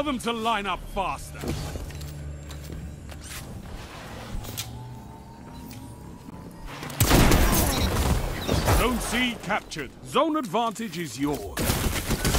Tell them to line up faster. Zone C captured. Zone advantage is yours.